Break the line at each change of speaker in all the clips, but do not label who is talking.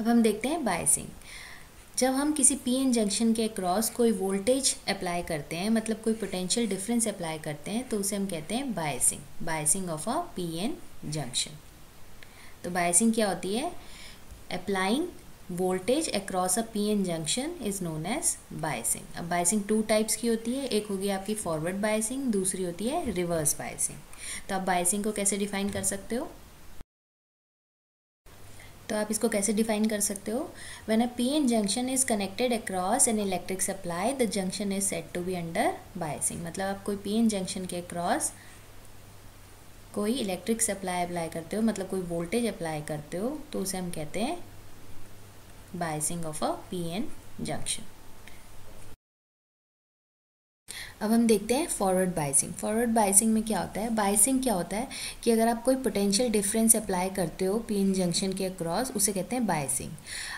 अब हम देखते हैं बायसिंग जब हम किसी पी एन जंक्शन के अक्रॉस कोई वोल्टेज अप्लाई करते हैं मतलब कोई पोटेंशियल डिफरेंस अप्लाई करते हैं तो उसे हम कहते हैं biasing biasing of a P N junction तो बायसिंग क्या होती है? Applying voltage across a P N junction is known as biasing अब बायसिंग टू टाइप्स की होती है. एक होगी आपकी फॉरवर्ड बायसिंग दूसरी होती है रिवर्स बायसिंग तो आप बायसिंग को कैसे डिफाइन कर सकते हो? तो आप इसको कैसे डिफाइन कर सकते हो? When a P N junction is connected across an electric supply the junction is set to be under biasing मतलब आप कोई पी एन जंक्शन के अक्रॉस कोई इलेक्ट्रिक सप्लाई अप्लाई करते हो मतलब कोई वोल्टेज अप्लाई करते हो तो उसे हम कहते हैं biasing of a P N junction अब हम देखते हैं फॉरवर्ड बाइसिंग फॉरवर्ड बाइसिंग में क्या होता है? बाइसिंग क्या होता है? कि अगर आप कोई पोटेंशियल डिफरेंस अप्लाई करते हो पीएन जंक्शन के अक्रॉस उसे कहते हैं बाइसिंग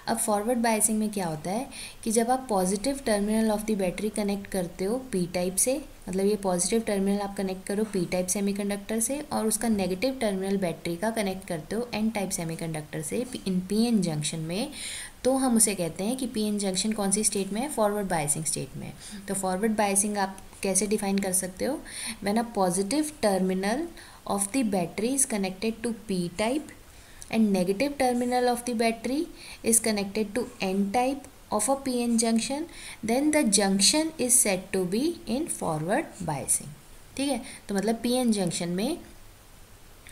अब फॉरवर्ड बाइसिंग में क्या होता है? कि जब आप positive terminal of the battery connect करते हो पी टाइप से मतलब ये पॉजिटिव टर्मिनल आप कनेक्ट करो पी टाइप सेमीकंडक्टर से और उसका नेगेटिव टर्मिनल बैटरी का कनेक्ट करते हो एन टाइप सेमीकंडक्टर से इन पी एन जंक्शन में तो हम उसे कहते हैं कि पी एन जंक्शन कौन सी स्टेट में है? फॉरवर्ड बाइसिंग स्टेट में तो फॉरवर्ड बाइसिंग आप कैसे डिफाइन कर सकते हो? When a positive terminal of the battery is connected to P type and negative terminal of the battery is connected to N type of a P N junction then the junction is set to be in forward biasing ठीक है? तो मतलब P N junction में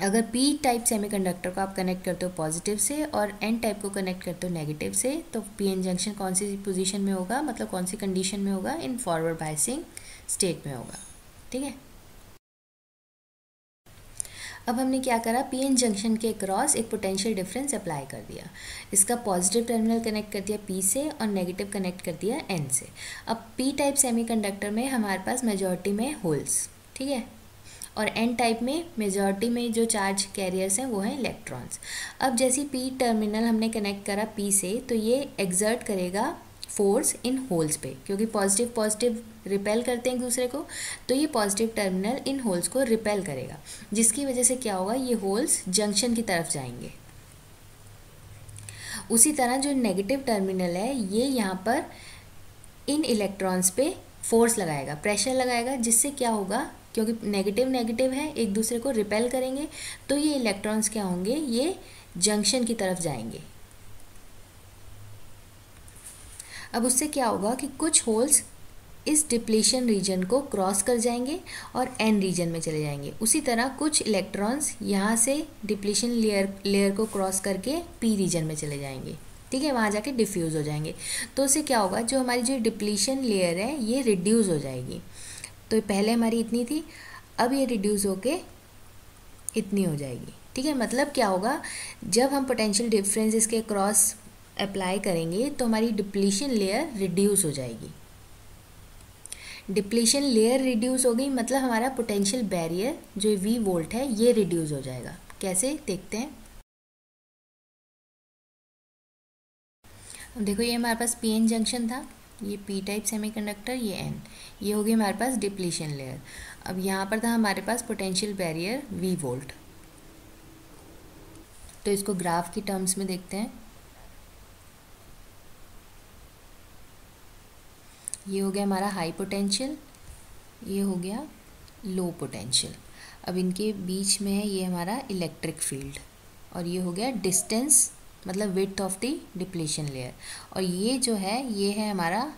अगर P type semiconductor को आप connect करते हो पॉजिटिव से और एन टाइप को कनेक्ट करते हो नेगेटिव से तो पी एन जंक्शन कौन सी पोजीशन में होगा? मतलब कौन सी कंडीशन में होगा? इन फॉरवर्ड बाइसिंग स्टेट में होगा। ठीक है? अब हमने क्या करा? पी एन जंक्शन के क्रॉस एक पोटेंशियल डिफरेंस अप्लाई कर दिया। इसका पॉजिटिव टर्मिनल कनेक्ट कर दिया पी से और नेगेटिव कनेक्ट कर दिया एन से। अब पी टाइप सेमीकंडक्टर में हमारे पास मेजॉरिटी में होल्स, ठीक है? और एन टाइप में मेजॉरिटी में जो चार्ज कैरियर्स हैं वो हैं इलेक्ट्रॉन्स अब जैसे पी टर्मिनल हमने कनेक्ट करा पी से तो ये एग्जर्ट करेगा फोर्स इन होल्स पे, क्योंकि पॉजिटिव पॉजिटिव रिपेल करते हैं एक दूसरे को तो ये पॉजिटिव टर्मिनल इन होल्स को रिपेल करेगा, जिसकी वजह से क्या होगा, ये होल्स जंक्शन की तरफ़ जाएँगे। उसी तरह जो नेगेटिव टर्मिनल है, ये यहाँ पर इन इलेक्ट्रॉन्स पे फोर्स लगाएगा प्रेशर लगाएगा, जिससे क्या होगा, क्योंकि नेगेटिव नेगेटिव है, एक दूसरे को रिपेल करेंगे तो ये इलेक्ट्रॉन्स क्या होंगे, ये जंक्शन की तरफ़ जाएँगे। अब उससे क्या होगा कि कुछ होल्स इस डिप्लेशन रीजन को क्रॉस कर जाएँगे और एन रीजन में चले जाएँगे। उसी तरह कुछ इलेक्ट्रॉन्स यहाँ से डिप्लेशन लेयर लेयर को क्रॉस करके पी रीजन में चले जाएँगे। ठीक है, वहाँ जाके डिफ्यूज़ हो जाएँगे। तो उससे क्या होगा, जो हमारी जो डिप्लीशन लेयर है, ये रिड्यूज़ हो जाएगी। तो पहले हमारी इतनी थी, अब ये रिड्यूस होके इतनी हो जाएगी। ठीक है मतलब क्या होगा, जब हम पोटेंशियल डिफरेंस इसके क्रॉस अप्लाई करेंगे तो हमारी डिप्लीशन लेयर रिड्यूस हो जाएगी। डिप्लीशन लेयर रिड्यूस हो गई मतलब हमारा पोटेंशियल बैरियर जो वी वोल्ट है, ये रिड्यूस हो जाएगा। कैसे? देखते हैं। अब देखो, ये हमारे पास पी एन जंक्शन था, ये पी टाइप सेमीकंडक्टर ये एन ये होगी हमारे पास डिप्लीशन लेयर अब यहाँ पर था हमारे पास पोटेंशियल बैरियर वी वोल्ट तो इसको ग्राफ की टर्म्स में देखते हैं। ये हो गया हमारा हाई पोटेंशियल ये हो गया लो पोटेंशियल अब इनके बीच में है ये हमारा इलेक्ट्रिक फ़ील्ड और ये हो गया डिस्टेंस मतलब width of the depletion layer और ये जो है, ये है हमारा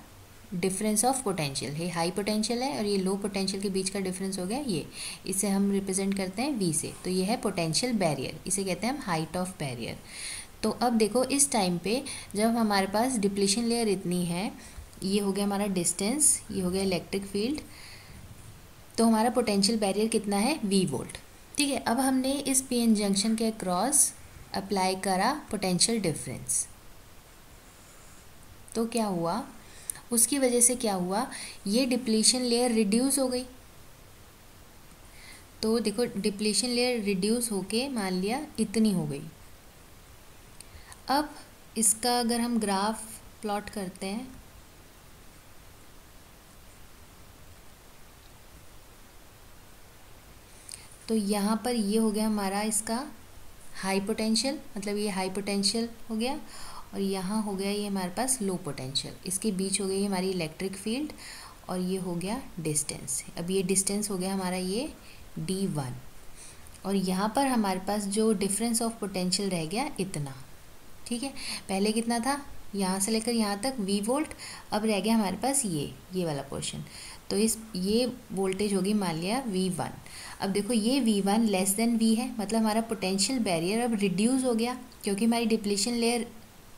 डिफरेंस ऑफ़ पोटेंशियल ये हाई पोटेंशियल है और ये लो पोटेंशियल के बीच का डिफरेंस हो गया ये. इसे हम रिप्रेजेंट करते हैं वी से. तो ये है पोटेंशियल बैरियर इसे कहते हैं हम हाइट ऑफ़ बैरियर तो अब देखो इस टाइम पे जब हमारे पास डिप्लेशन लेयर इतनी है ये हो गया हमारा डिस्टेंस ये हो गया इलेक्ट्रिक फ़ील्ड तो हमारा पोटेंशियल बैरियर कितना है? वी वोल्ट ठीक है, अब हमने इस पी एन जंक्शन के अक्रॉस अप्लाई करा पोटेंशियल डिफरेंस तो क्या हुआ? उसकी वजह से क्या हुआ? ये डिप्लीशन लेयर रिड्यूस हो गई. तो देखो डिप्लीशन लेयर रिड्यूस होके मान लिया इतनी हो गई. अब इसका अगर हम ग्राफ प्लॉट करते हैं तो यहाँ पर ये हो गया हमारा इसका हाई पोटेंशियल मतलब ये हाई पोटेंशियल हो गया और यहाँ हो गया ये हमारे पास लो पोटेंशियल इसके बीच हो गई हमारी इलेक्ट्रिक फ़ील्ड और ये हो गया डिस्टेंस अब ये डिस्टेंस हो गया हमारा ये डी वन और यहाँ पर हमारे पास जो डिफरेंस ऑफ़ पोटेंशियल रह गया इतना. ठीक है? पहले कितना था? यहाँ से लेकर यहाँ तक वी वोल्ट अब रह गया हमारे पास ये ये वाला पोर्शन तो इस, ये वोल्टेज होगी मान लिया वी वन अब देखो ये V one less than V है मतलब हमारा पोटेंशियल बैरियर अब रिड्यूस हो गया, क्योंकि हमारी डिप्लीशन लेयर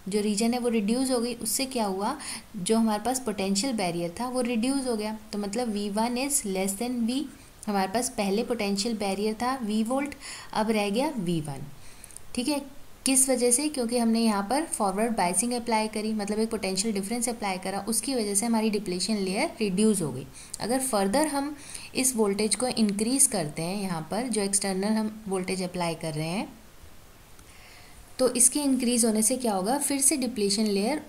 जो रीजन है वो रिड्यूस हो गई, उससे क्या हुआ? जो हमारे पास पोटेंशियल बैरियर था वो रिड्यूस हो गया। तो मतलब V one is less than V हमारे पास पहले पोटेंशियल बैरियर था वी वोल्ट अब रह गया वी वन ठीक है? किस वजह से? क्योंकि हमने यहाँ पर फॉरवर्ड बाइसिंग अप्लाई करी मतलब एक पोटेंशियल डिफरेंस अप्लाई करा, उसकी वजह से हमारी डिप्लेशन लेयर रिड्यूस हो गई। अगर फर्दर हम इस वोल्टेज को इंक्रीज़ करते हैं यहाँ पर, जो एक्सटर्नल हम वोल्टेज अप्लाई कर रहे हैं तो इसके इंक्रीज़ होने से क्या होगा? फिर से डिप्लेशन लेयर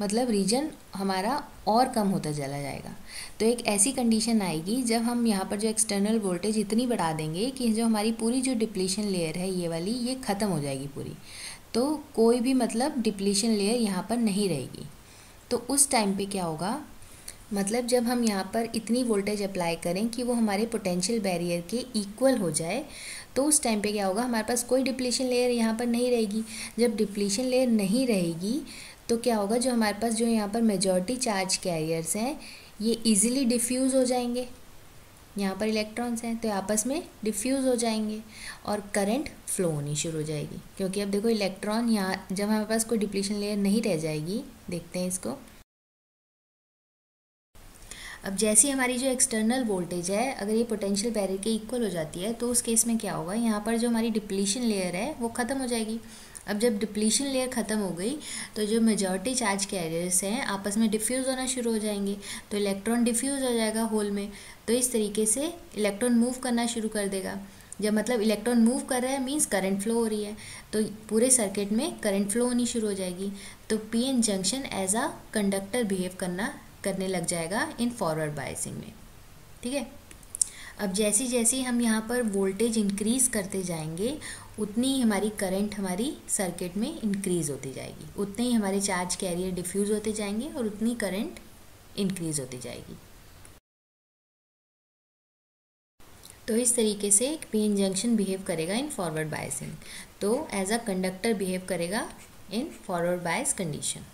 मतलब रीजन हमारा और कम होता चला जाएगा। तो एक ऐसी कंडीशन आएगी, जब हम यहाँ पर जो एक्सटर्नल वोल्टेज इतनी बढ़ा देंगे कि जो हमारी पूरी जो डिप्लीशन लेयर है, ये वाली, ये ख़त्म हो जाएगी पूरी। तो कोई भी मतलब डिप्लीशन लेयर यहाँ पर नहीं रहेगी। तो उस टाइम पे क्या होगा? मतलब जब हम यहाँ पर इतनी वोल्टेज अप्लाई करें कि वो हमारे पोटेंशियल बैरियर के इक्वल हो जाए तो उस टाइम पे क्या होगा? हमारे पास कोई डिप्लीशन लेयर यहाँ पर नहीं रहेगी। जब डिप्लीशन लेयर नहीं रहेगी तो क्या होगा, जो हमारे पास जो यहाँ पर मेजॉरिटी चार्ज कैरियर्स हैं, ये इजीली डिफ्यूज़ हो जाएँगे। यहाँ पर इलेक्ट्रॉन्स हैं तो आपस में डिफ्यूज़ हो जाएँगे और करंट फ्लो होनी शुरू हो जाएगी। क्योंकि अब देखो इलेक्ट्रॉन यहाँ, जब हमारे पास कोई डिप्लीशन लेयर नहीं रह जाएगी, देखते हैं इसको। अब जैसी हमारी जो एक्सटर्नल वोल्टेज है, अगर ये पोटेंशियल बैरियर के इक्वल हो जाती है तो उस केस में क्या होगा, यहाँ पर जो हमारी डिप्लीशन लेयर है, वो ख़त्म हो जाएगी। अब जब डिप्लीशन लेयर ख़त्म हो गई तो जो मेजॉरिटी चार्ज कैरियर्स हैं, आपस में डिफ्यूज़ होना शुरू हो जाएँगे। तो इलेक्ट्रॉन डिफ्यूज़ हो जाएगा होल में तो इस तरीके से इलेक्ट्रॉन मूव करना शुरू कर देगा। जब मतलब इलेक्ट्रॉन मूव कर रहा है मीन्स करंट फ्लो हो रही है। तो पूरे सर्किट में करंट फ्लो होनी शुरू हो जाएगी। तो P N junction as a conductor behave करना, करने लग जाएगा इन फॉरवर्ड बायसिंग में। ठीक है? अब जैसी जैसी हम यहाँ पर वोल्टेज इंक्रीज़ करते जाएँगे उतनी ही हमारी करंट हमारी सर्किट में इंक्रीज़ होती जाएगी। उतने ही हमारे चार्ज कैरियर डिफ्यूज़ होते जाएँगे और उतनी करंट इंक्रीज़ होती जाएगी। तो इस तरीके से एक पी जंक्शन बिहेव करेगा इन फॉरवर्ड बायसिंग तो एज अ कंडक्टर बिहेव करेगा इन फॉरवर्ड बायस कंडीशन